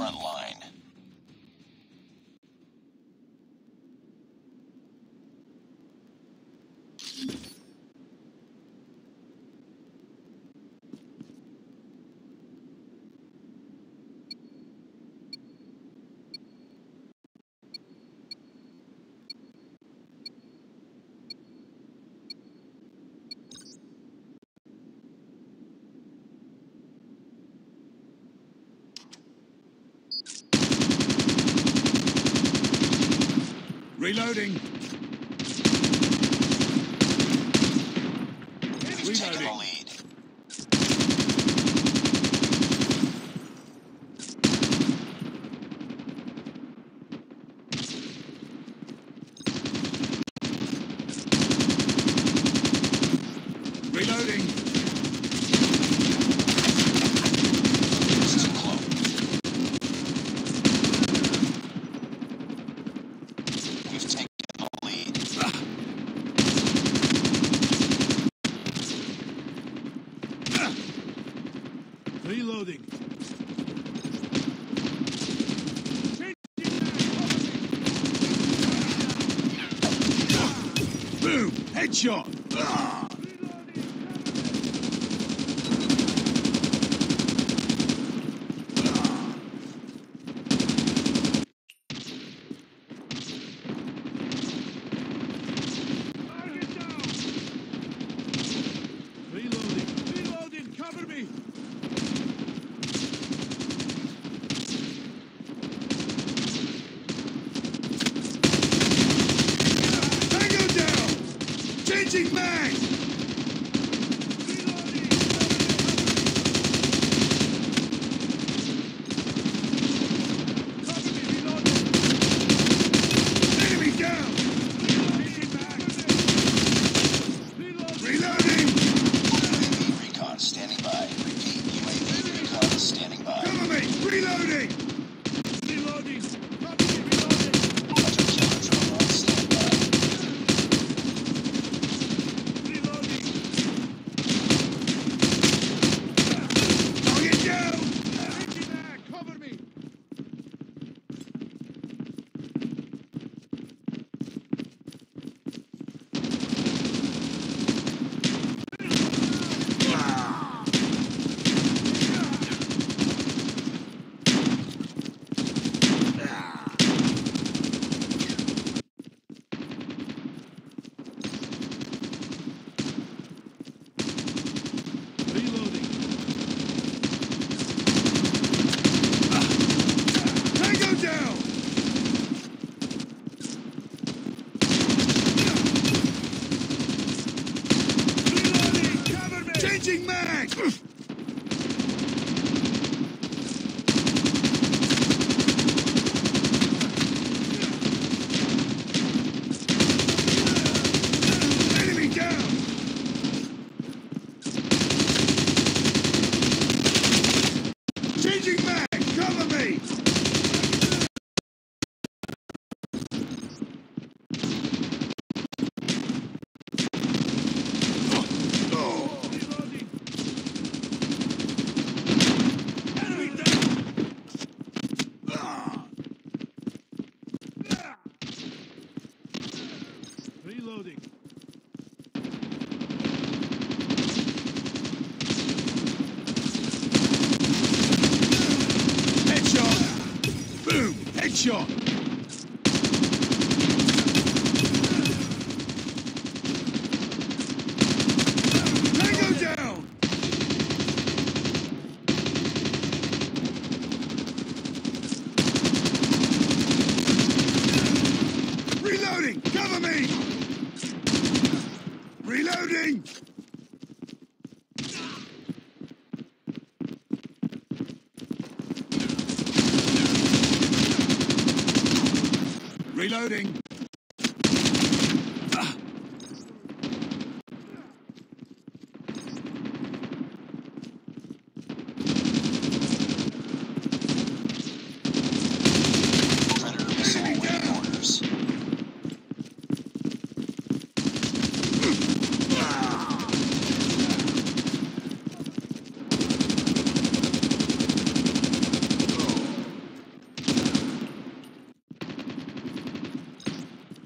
front line. Reloading. Enemy's Reloading. the lead. Reloading. building. Boom! Headshot! Ah! She's back. Reloading. Headshot. Boom. Headshot. Reloading.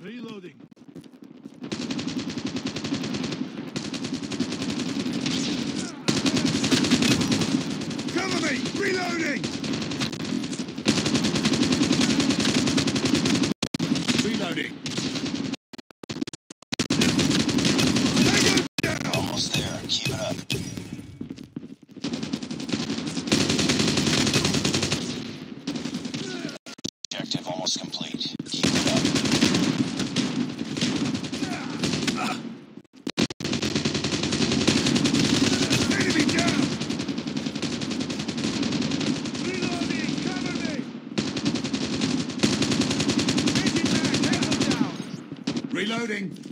Reloading. Cover me! Reloading! Reloading.